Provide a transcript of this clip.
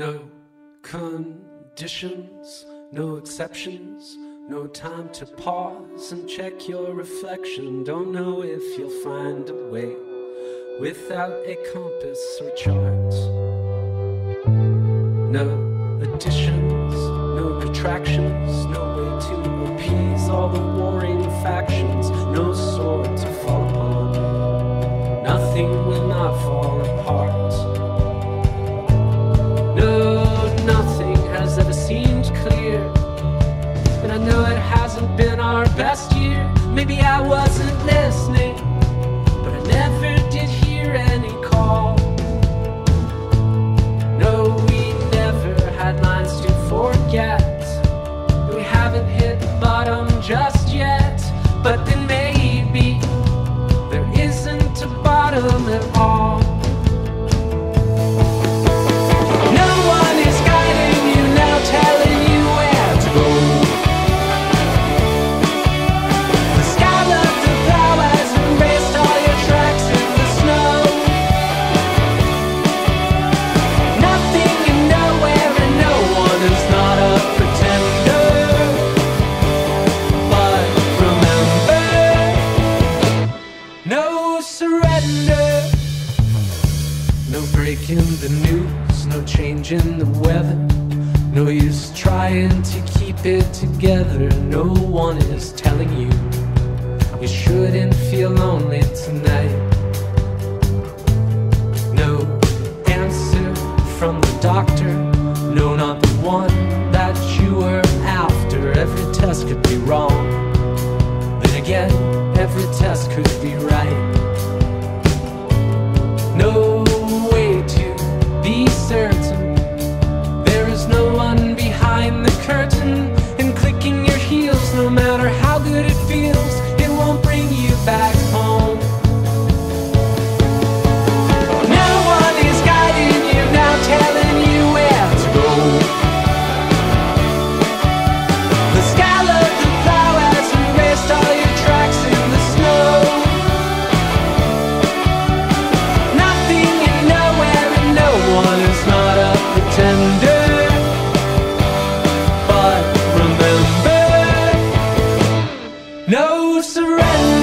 No conditions, no exceptions, no time to pause and check your reflection. Don't know if you'll find a way without a compass or chart. No additions, no retractions, it hasn't been our best year. Maybe I wasn't listening, but I never did hear any call. No, we never had lines to forget. We haven't hit the bottom just yet, but then maybe there isn't a bottom at all. No break in the news, no change in the weather. No use trying to keep it together. No one is telling you you shouldn't feel lonely tonight. No answer from the doctor. No, not the one that you were after. Every test could be wrong. Then again, every test could be right. surrender.